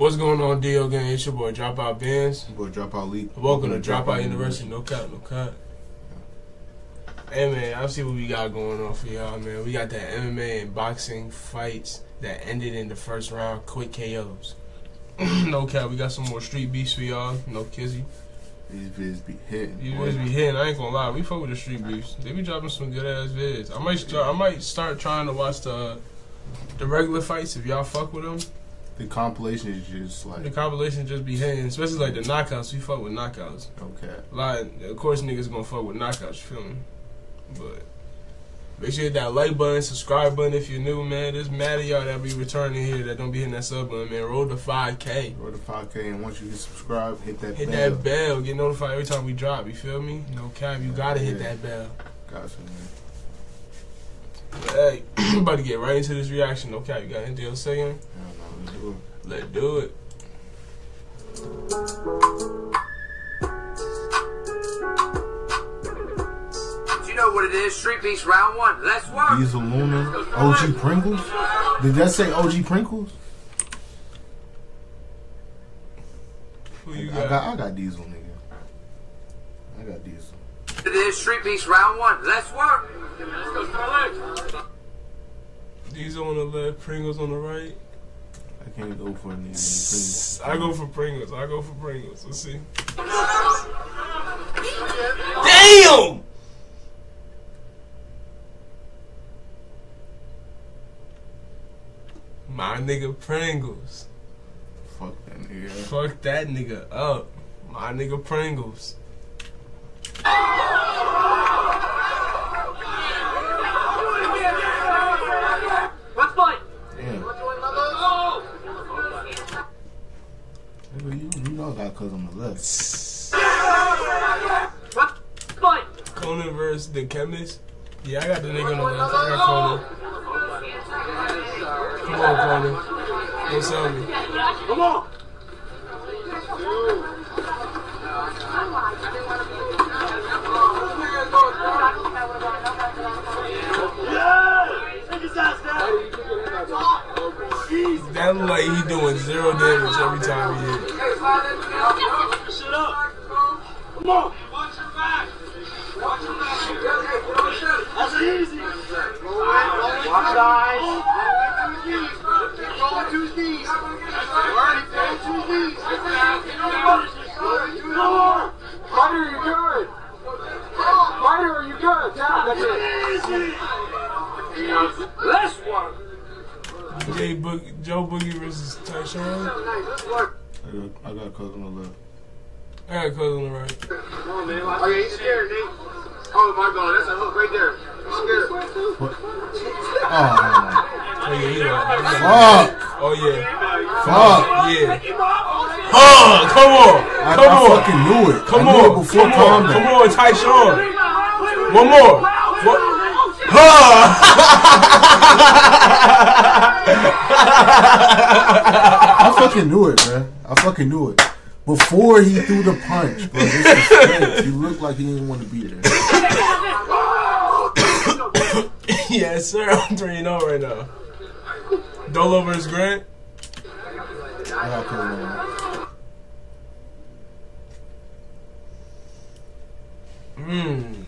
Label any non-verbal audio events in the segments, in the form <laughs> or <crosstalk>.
What's going on, Dio Gang? It's your boy Dropout Bands. Boy, Dropout Leek. Welcome to Dropout University. No cut, no cut. Hey man, I see what we got going on for y'all, man. We got that MMA and boxing fights that ended in the first round, quick KOs. <clears throat> no cap, we got some more street beefs for y'all. No kizzy. These vids be hitting. These boy. vids be hitting. I ain't gonna lie, we fuck with the street beefs. They be dropping some good ass vids. I might start. I might start trying to watch the the regular fights if y'all fuck with them. The compilation is just like The compilation just be hitting, especially like the knockouts. We fuck with knockouts. okay. Like, of course, niggas gonna fuck with knockouts. You feel me? But make sure you hit that like button, subscribe button if you're new, man. There's mad of y'all that be returning here that don't be hitting that sub button, man. Roll the 5K. Roll the 5K and once you hit subscribe, hit that Hit bell. that bell. Get notified every time we drop. You feel me? No cap. You gotta hit that bell. Gotcha, man. But, hey, <clears throat> we about to get right into this reaction. No cap. You got anything else saying? Yeah, no, let's do it. Do. You know what it is, Street Beefs round one. Let's work. Diesel Luna, OG Pringles. Did that say OG Pringles? Who you I got? got, I got Diesel, nigga. I got Diesel. It is Street Beefs round one. Let's work. These on the left, Pringles on the right. I can't go for a nigga named Pringles. I go for Pringles. I go for Pringles. Let's see. Damn! My nigga Pringles. Fuck that nigga. Fuck that nigga up. My nigga Pringles. Let's fight. Damn. Nigga, you, you know I got cuz on the left. Let's fight. Conan versus the chemist. Yeah, I got the nigga on the left. I got Conan. Come on, Conan. Don't sell me. Come on. That look like he doing zero damage every time he hit. Come on. Watch your back. Watch your back. That's easy. Watch your eyes. Roll to his knees. Roll to his knees. On. Fighter, Joe Boogie versus Tyshawn. I got, I got cuz on the left. I got Cuz on the right. Come on, man. Oh, yeah, he's scared, Nate. Oh, my God. That's a hook right there. He's scared. What? <laughs> Oh, Oh yeah, fuck! Oh yeah. Fuck! Yeah. Huh, come on. I, Come I on. fucking knew it. Come I knew on. it before Come on. combat. Come on, Tyshawn. One more. What? <laughs> I fucking knew it, man. I fucking knew it. Before he threw the punch, bro. This. He looked like he didn't want to be there. <coughs> yes, sir. I'm 3 0 right now. Dolo versus Grant. I got cuz on the left. Hmm.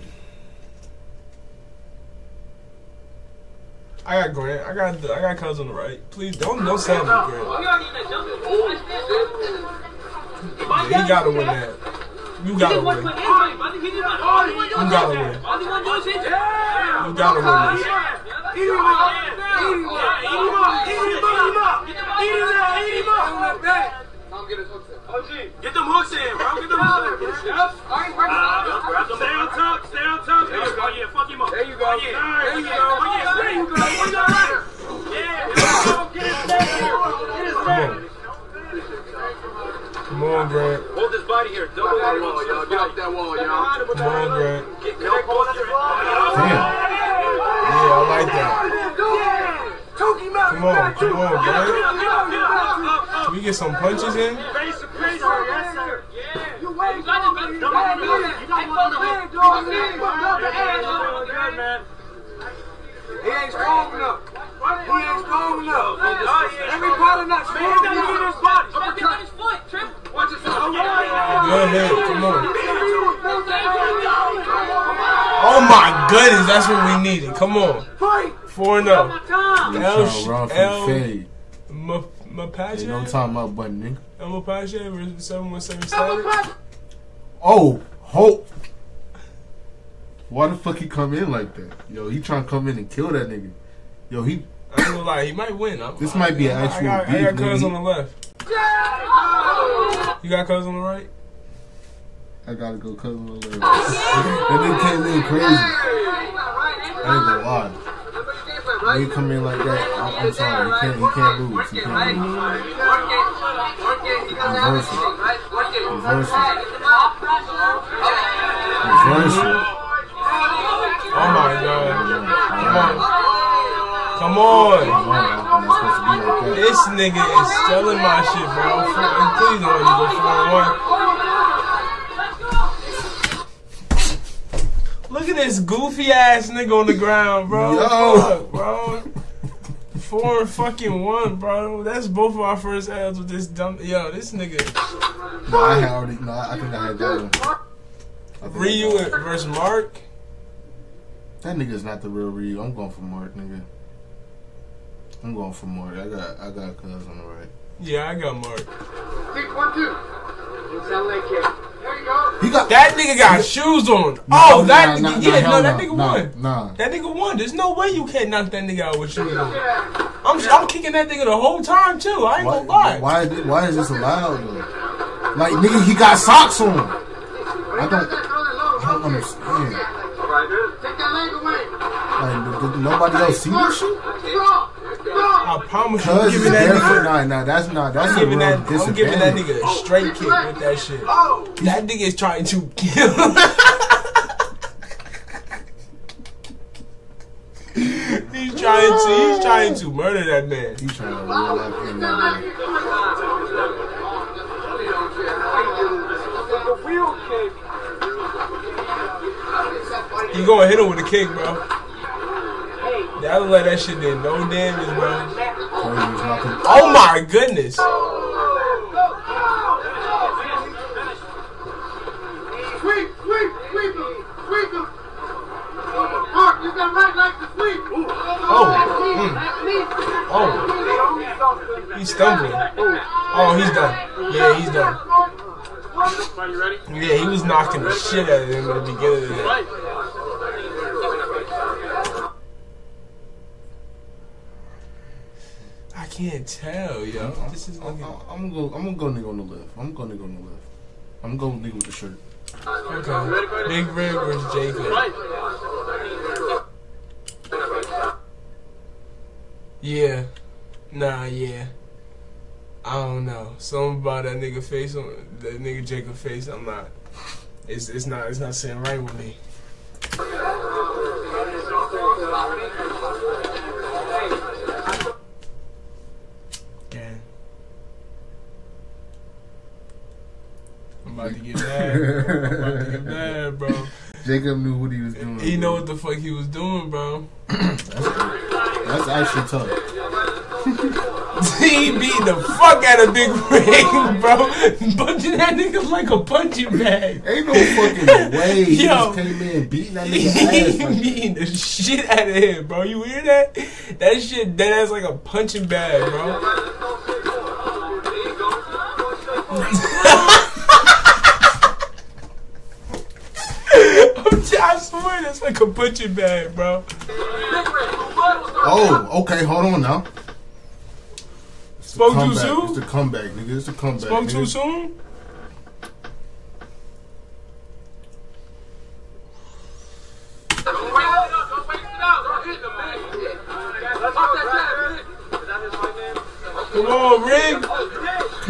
I got Grant. I got I got the right. Please don't don't sell me Grant. Yeah, he gotta win that. You gotta win. You gotta win. You gotta win this. Get them hooks in, bro. Get them hooks in. Yep. Grab them. Stay on top. Stay on top. There you go. Yeah, fuck him up. There you go. Oh, yeah. There you go. Oh, yeah. There you go. Oh, yeah. Yeah. Get his back here. Get his Come back. on. Come on, Hold his body here. Double that wall, y'all. Get off that wall, y'all. Come on, Grant. Get connect both your Damn. Yeah, I like that. Come on, come on, Grant. Can we get some punches in? Face face yes sir. Yeah. You wait. You got it, man. You got one of them. Good. He ain't strong enough. He ain't strong enough. Every part of not strong Man, get his enough. Body. left hand. Come on. Oh my goodness, that's what we needed. Come on. 4 Come 0. on, Tom! You L- trying to run from L- fade. Mapache? Ain't no time out button, nigga. El Mapache versus 717 Static. Oh, hope. Why the fuck he come in like that? Yo, he trying to come in and kill that nigga. Yo, he I ain't gonna lie, he might win. I'm, This might be an I- actual I got, I got cuz on the left. You got cuz on the right? I gotta go cousin the left. that nigga came in crazy. I ain't gonna lie. When you come in like that, I'm, I'm sorry. You can't, you can't lose. You can't lose. Reverse it. Reverse it. Reverse it. Oh my god. Come on. Come Come on. on, I'm not supposed to be like. This nigga is stealing my shit, bro. Four- Please don't let me go 4 1. Look at this goofy ass nigga on the ground, bro. Yo. Fuck, bro. Four and fucking one, bro. That's both of our first L's with this dumb. Yo, this nigga. No, I had already. No, I think I had that one. I Ryu versus Mark. That nigga's not the real Ryu. I'm going for Mark, nigga. I'm going for Mark. I got, I got cuz on the right. Yeah, I got Mark. Kick one, two. Inside leg kick. There you go. He got. That nigga got shoes on. No, Oh, that nah, nigga. nah, yeah, nah, no, that nigga nah, won. Nah. That nigga won. There's no way you can't knock that nigga out with shoes on. I'm, I'm kicking that nigga the whole time too. I ain't Why, gonna lie. why, is why is this allowed though? Like nigga, he got socks on. I don't, I don't understand. Take that leg away. Like, did, did nobody else see this shit? I promise you, I'm giving that nigga. Nah, nah, that's not. That's I'm a giving real that. I'm giving that nigga a straight kick with that shit. Oh. That nigga is trying to kill. <laughs> he's trying to. He's trying to murder that man. He trying to life end that man. The wheel kick. He gonna hit him with a kick, bro. That look like that shit did no damage, bro. Knocking. Oh my goodness. Sweep, sweep, sweep him. Sweep him. Mark, you got right like the sweep. Oh, mm. oh, he's stumbling. Oh, he's done. Yeah, he's done. Are you ready? Yeah, he was knocking the shit out of him at the beginning of that. I can't tell, yo. This is I'm. I'm, I'm gonna go. I'm gonna go nigga on the left. I'm gonna go nigga on the left. I'm gonna go nigga with the shirt. Okay. Big Red versus Jacob. Yeah. Nah, yeah. I don't know. Something about that nigga face on that nigga Jacob face, I'm not. It's it's not it's not sitting right with me. About to get <laughs> mad. Bro. I'm about to get mad, bro. Jacob knew what he was doing. He know what the fuck he was doing, bro. That's actually tough. <laughs> he beat the fuck out of Big Ring, bro. Punching that nigga like a punching bag. Ain't no fucking way. He <laughs> Yo. just came in beating that He nigga like beating the shit out of him, bro. You hear that? That shit dead ass like a punching bag, bro. Like a punching bag, bro. Oh, okay, hold on now. It's Spoke too soon? It's the comeback, nigga. It's the comeback. Spoke nigga. too soon? Come on, Rig.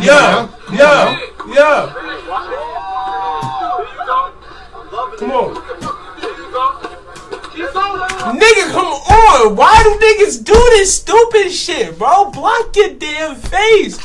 Yeah, yeah, yeah. Come on. Nigga, come on. Why do niggas do this stupid shit, bro? Block your damn face.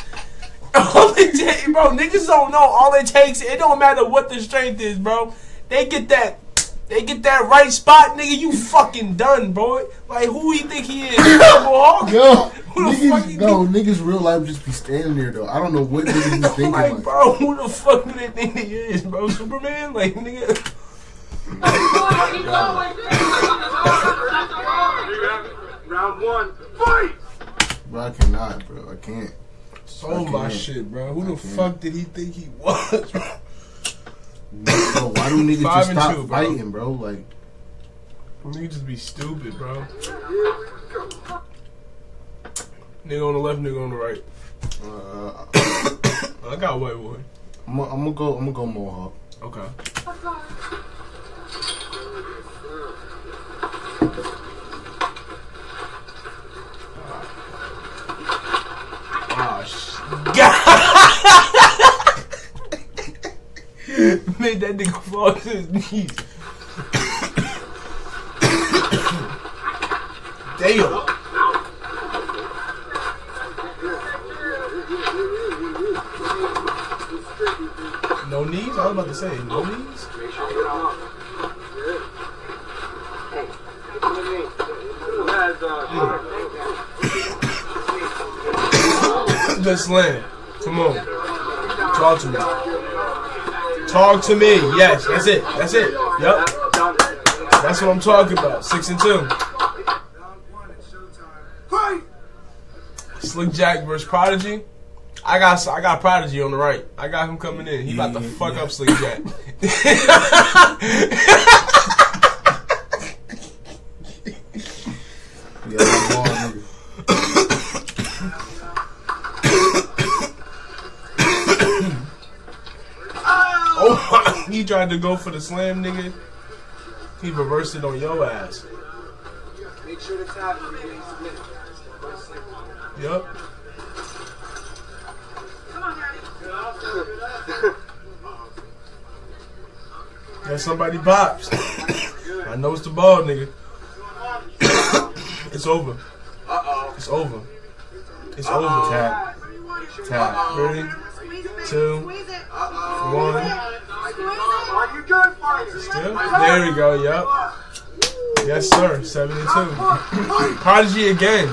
All it takes, bro, niggas don't know. All it takes, it don't matter what the strength is, bro. They get that They get that right spot, nigga. You fucking done, bro. Like who he think he is? <coughs> Yo, Who the fuck niggas, you no, niggas real life just be standing there though. I don't know what niggas be <laughs> thinking. like, Like, bro, who the fuck do they think he is, bro? Superman? Like, nigga. Round one, fight! bro, I cannot, bro. I can't. Sold my shit, bro. Who the can't. fuck did he think he was, bro? Why do niggas just stop two, bro. fighting, bro? Like, Nigga just be stupid, bro. Nigga on the left, nigga on the right. uh, <coughs> I got white boy. I'm gonna go. I'm gonna go Mohawk. Okay. Oh! Made that nigga fall to his knees. Damn. No knees? I was about to say, no knees? Good slam. Come on. Talk to me. Talk to me. Yes, that's it. That's it. Yep. That's what I'm talking about. Six and two. Fight! Slick Jack versus Prodigy. I got I got Prodigy on the right. I got him coming in. He about to fuck up Slick Jack. <laughs> He tried to go for the slam, nigga. He reversed it on your ass. Make sure the tap is getting submitted. Yep. Yeah, somebody pops. I know it's the ball, nigga. it's over. It's over. It's over. Tap, tap. Ready? Two. One. Are you good, fighter? Still? There we go. Yep. Yes, sir. Seven and. <coughs> Prodigy again.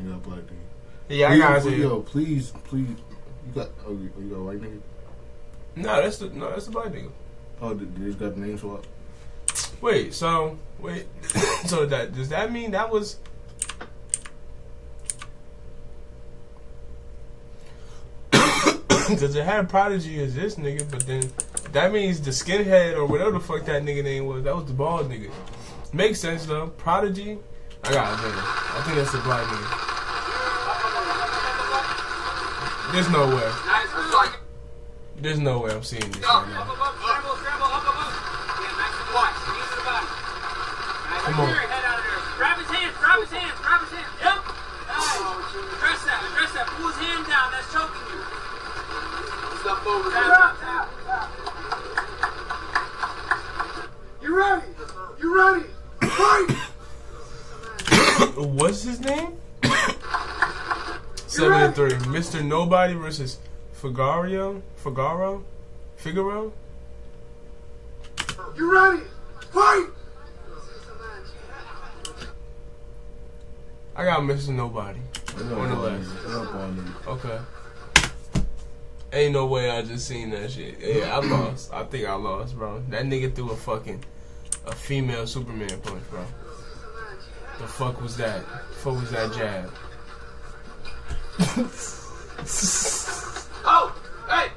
You got black nigga. Yeah, I got please, it. Yo, please, please. You got? Oh, you, oh, you got a white nigga? No, that's the no, that's the black nigga. Oh, did, did they got the name swap? Wait, so wait, <coughs> so that does that mean that was? <laughs> Because it had Prodigy as this nigga, but then that means the skinhead or whatever the fuck that nigga name was, that was the bald nigga. Makes sense though. Prodigy, I got it. I think that's the black nigga. There's no way. There's no way I'm seeing this right now. Come on. Grab his hands, grab his hands, grab his hands. Yep. Address that, address that. Step over. Tap, tap, tap. You ready? You ready? Fight! <coughs> What's his name? Seven and three. Mr. Nobody versus Figaro. Figaro. Figaro. You ready? Fight! I got Mr. Nobody. On the ball left. nigga. They got ball nigga. Okay. Ain't no way I just seen that shit. Yeah, I <clears throat> lost. I think I lost, bro. That nigga threw a fucking a female Superman punch, bro. The fuck was that? The fuck was that jab? Oh, hey.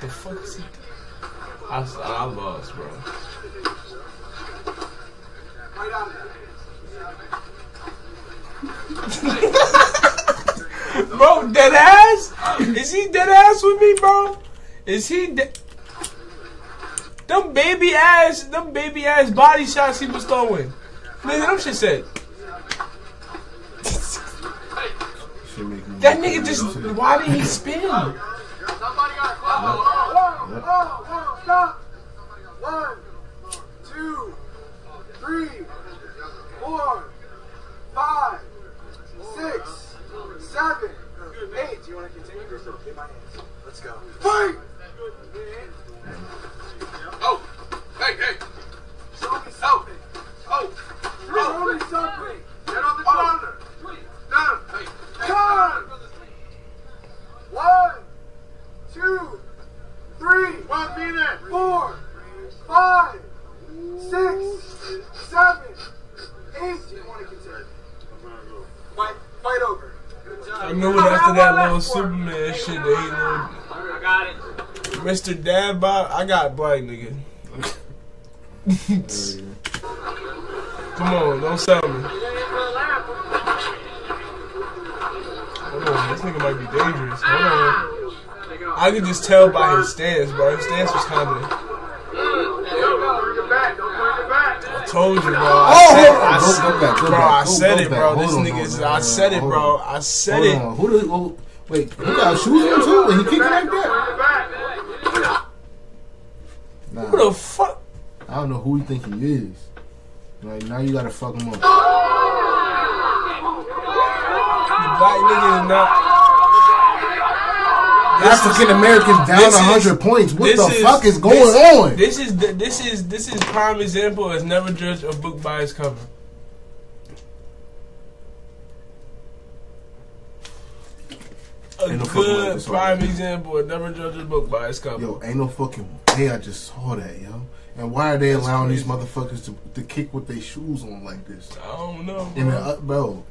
The fuck is he? I, I lost, bro. Bro, dead ass? Is he dead ass with me, bro? Is he dead? Them baby ass, them baby ass body shots he was throwing. Nigga, them shit said. That nigga just, why did he spin? One, two, three, four, five, six, seven, Let's go. Fight! Oh! Hey, hey! Show me something! Oh! Oh! Get on the corner! Down! Hey! Turn! One, two, three, one Fight, fight over. I knew it after that little Superman shit, they ain't got it. Mr. Dad Bob. I got black nigga. Come on, don't sell me. Hold on, this nigga might be dangerous. Hold on. I could just tell by his stance, bro. His stance was kind of. I told you, bro. I Oh, said, hold on. I Go- go back, go bro, back, I said it, bro. This nigga, is- I said it, bro. I said Hold it. on. Who did? Wait, he got shoes on too, and he kicking like that? Nah, Who the fuck? I don't know who you think he is. Like now you gotta fuck him up. The black nigga is not. African Americans down is- hundred points. What the fuck is going this, on? This is this is this is prime example as never judge a book by its cover. A Ain't no good this prime works. example of never judge a book by its cover. Yo, ain't no fucking way I just saw that, yo. And why are they That's allowing crazy. these motherfuckers to, to kick with their shoes on like this? I don't know, And bro. uh, bro,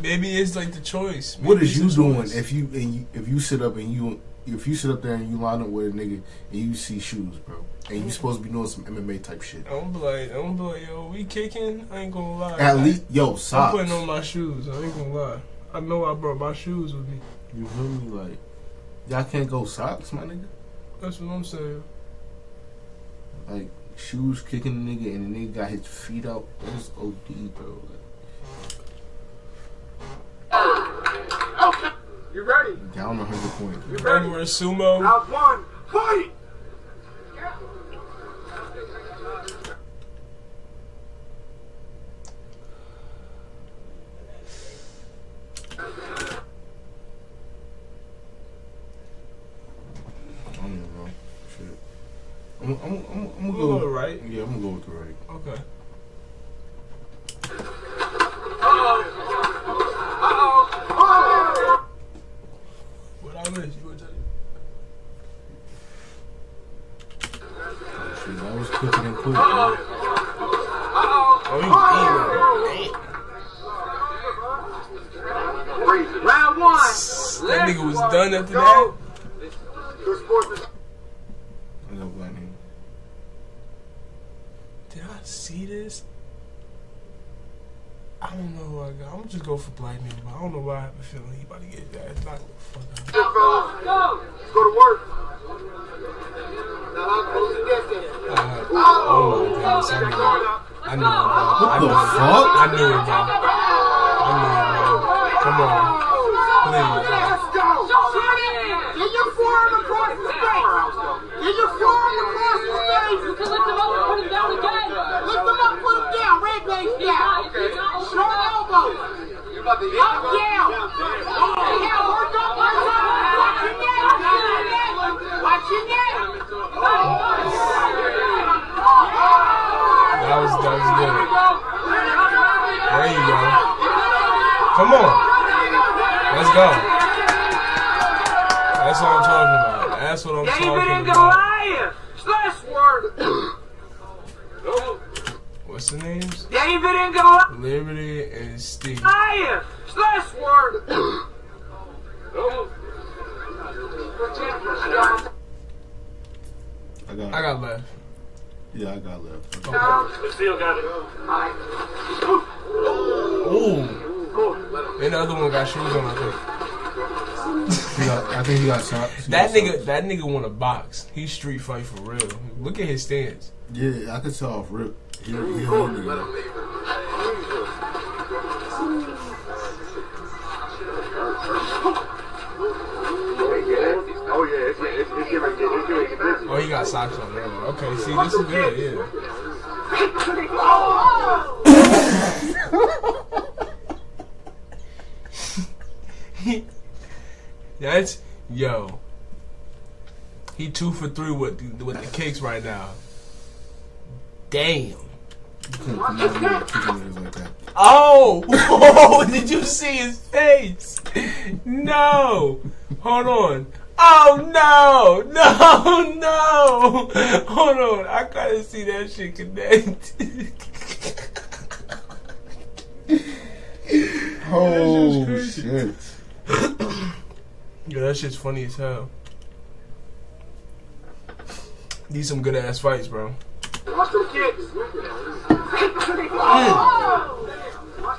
Maybe it's like the choice. what Maybe is it's you doing choice. if you and you, if you sit up and you if you sit up there and you line up with a nigga and you see shoes, bro, and you supposed to be doing some MMA type shit? I'm be like, I'm be like, yo, we kicking? I ain't gonna lie. At least, yo, socks. I'm putting on my shoes. I ain't gonna lie. I know I brought my shoes with me. You feel me? Like, y'all can't go socks, my nigga. That's what I'm saying. Like shoes kicking the nigga and the nigga got his feet out. That's OD, bro. You ready? Down hundred points. You ready? Remember sumo? Round one, fight! I don't even know. Shit. I'm, I'm, I'm, I'm gonna Go go. right. Yeah, I'm gonna go with the right. Okay. What I miss? You would tell you. Shit, that was quicker than quick. bro. Oh, you eating. Round one. That nigga was done after that. Your sports is I got black nigga. Did I see this? I don't know who I got. I'm gonna just go for black nigga, but I don't know why I have a feeling he about to get his ass knocked the fuck out. good, fellas. Let's go to work. Now, I'm close against it. Uh, oh my goodness, I knew it. I knew it, bro. What I the knew it. fuck? I knew it, bro. I knew it, bro. Come on. Please, bro. Let's go. Get your forearm across the face. Get your forearm across the face. You can lift him up and put him down again. Lift him up, put him down. Red base down. Elbows. Up, down. Yeah, work up, work up. Watch your neck. Watch your neck. That was that was good. There you go. Come on. Let's go. That's what I'm talking about. That's what I'm David talking and about. Goliath. Slash word. What's the names? David and Goliath. Liberty and Steve. Slash word. I got. I got left. Yeah, I got left. Still got it. Ooh. And the other one got shoes on, I think. Got, I think he got socks. He That got nigga, socks. that nigga want to box. He street fight for real. Look at his stance. Yeah, I could tell off rip. He, he, he, he, yeah, it's it's Oh, he got socks on. There. Okay, see, this is good. Yeah. <laughs> That's yo. He two for three with with the kicks right now. Damn. Oh! <laughs> oh! Did you see his face? No! Hold on. Oh no! No! <laughs> No! Hold on. I gotta see that shit connect. <laughs> Oh shit! Yo, that shit's funny as hell. These some good ass fights, bro. Watch the kicks. Watch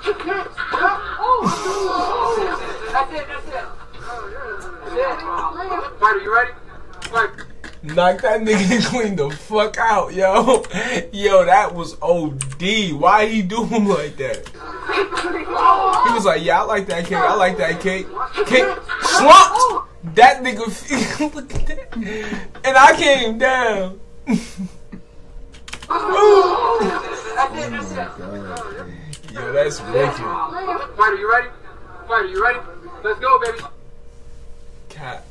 the kicks. That's it, that's it. That's it. Fighter, you ready? Fight. Knock that nigga <laughs> clean the fuck out, yo. Yo, that was OD. Why he do him like that? He was like, yeah, I like that cake. I like that cake. Cake slumped. That nigga, <laughs> look at that. And I came down. <laughs> God. Yo, that's wicked. Fighter, you ready? Fighter, you ready? Let's go, baby. Cat.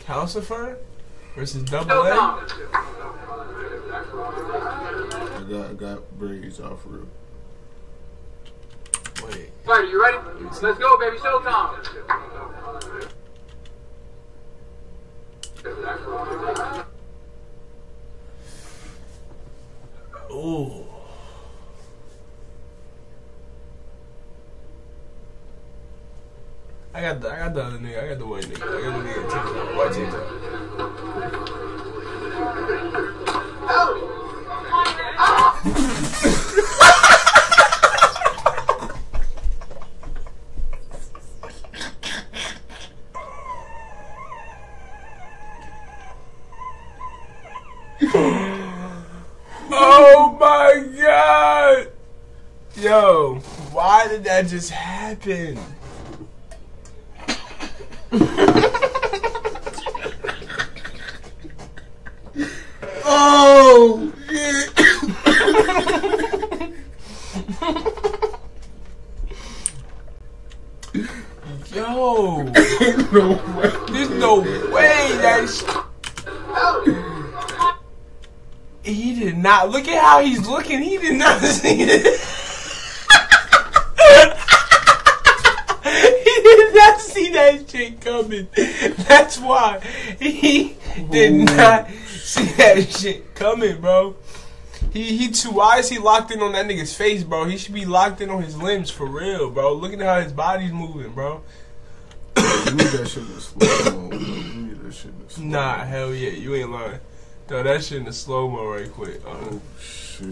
Calcifer versus Double A. Showtime. I got I got braids off real. Wait. Fighter, you ready? Let's go, baby. Showtime. Ooh. I got the I got the other nigga. I got the white nigga. I got the nigga TikTok. White TikTok. <laughs> Oh my god! Yo, why did that just happen? <laughs> Oh shit! Yo, no there's no way that He did not. Look at how he's looking. He did not <laughs> see it. he did not see that shit coming. That's why he did not see that shit coming, bro. He he too why is he locked in on that nigga's face, bro? He should be locked in on his limbs for real, bro. Look at how his body's moving, bro. You need that shit in slow mo. You need that shit in slow mo. Nah, hell yeah, you ain't lying. Throw that shit in the slow mo right quick. Uh, Oh shit.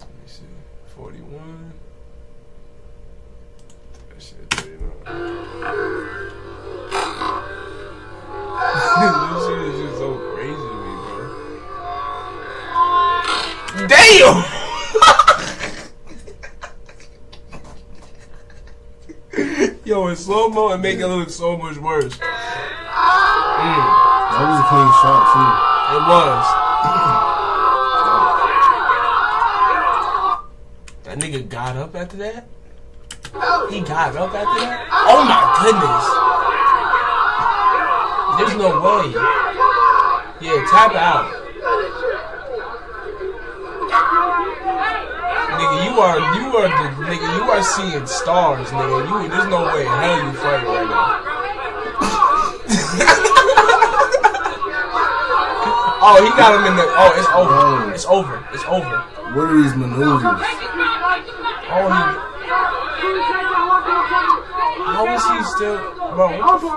Let me see. 41. That shit 39. This shit is just so crazy to me, bro. Damn! Yo, in slow mo and make it look so much worse. Mm, That was a clean shot too. it was. That nigga got up after that? He got up after that? Oh my goodness. There's no way. Yeah, tap out. Nigga, you are you are the nigga, you are seeing stars, nigga. You there's no way in hell you fighting right now. <laughs> oh, he got him in the oh, it's over. It's over. It's over. What are these maneuvers? Oh, he. How is he still, bro? What the f-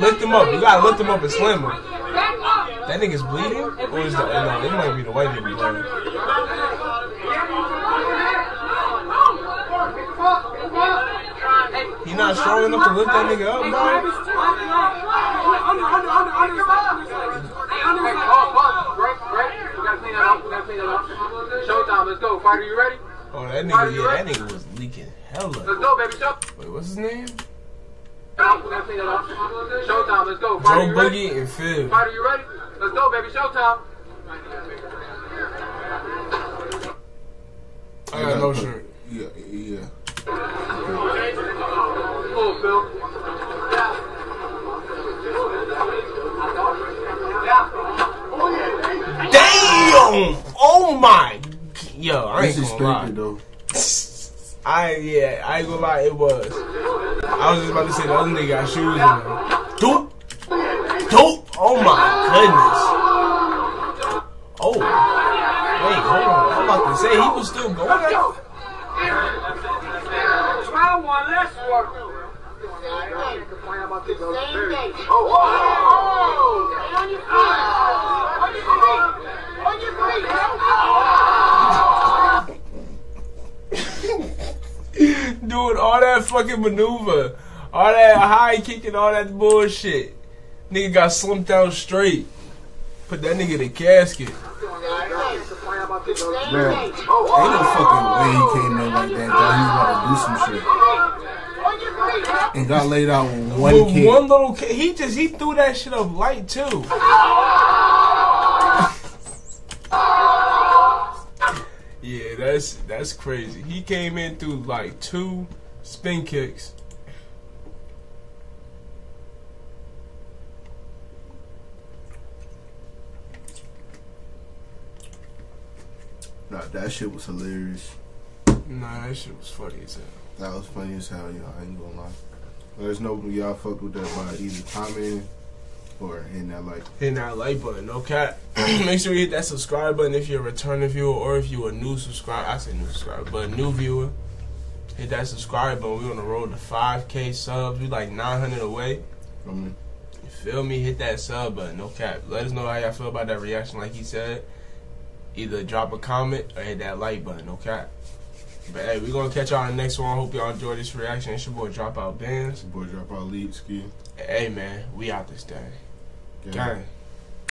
lift him up. You gotta lift him up and slam him. That nigga's bleeding, or is that? No, it might be the white nigga bleeding. He not strong enough to lift that nigga up, bro. Hey, pause, pause. Break, break. We gotta clean that up. We gotta clean that up. Showtime. Let's go. Fighter, you ready? Oh, that nigga, yeah, that nigga was leaking hella. Let's go, baby. Show. Wait, what's his name? We gotta clean that up. Showtime. Let's go. Joe Fighter, you ready? Boogie and Phil. Fighter, you ready? Let's go, baby. Showtime. I got no shirt. Yeah, yeah. Cool, Phil. Damn! Oh my! Yo, I This ain't is gonna lie. though. <laughs> I yeah, I ain't gonna lie, it was. I was just about to say the other nigga got shoes on. Doop, doop. Oh my goodness. Oh, wait, hold on. I'm about to to say he was still going. At, Try one less work. On your feet. On your feet. On your feet. Doing all that fucking maneuver, all that high kicking, all that bullshit. Nigga got slumped down straight. Put that nigga in a casket. Bro, ain't no fucking way he came in like that. Thought he was about to do some shit. On your feet. And got laid out with one With kick. one little ki- he just he threw that shit up light too. That's that's crazy. He came in through like two spin kicks. Nah, that shit was hilarious. Nah, that shit was funny as hell. That was funny as hell, y'all. I ain't gonna lie. Let us know y'all fucked with that by either commenting or hitting that like. Hitting that like button, no cap. <clears throat> Make sure you hit that subscribe button if you're a returning viewer or if you're a new subscriber. I say new subscriber, but new viewer. Hit that subscribe button. We on the road to 5K subs. We like 900 away. Mean, You feel me? Hit that sub button, no cap. Let us know how y'all feel about that reaction, like he said. Either drop a comment or hit that like button, no cap. But hey, we gonna catch y'all in the next one. Hope y'all enjoy this reaction. It's your boy Dropout Bands. your boy drop out lead ski. Hey man, we out this day. Yeah. Gang.